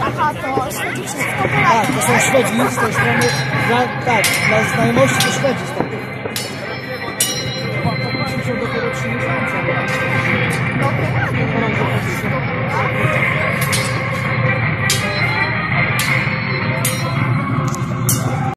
Aha, to wszystko Tak, to są Szwedzi z tej strony. Dla, tak, dla znajomości to Szwedzi z tego. Popatrzmy się dopiero 3 miesiące.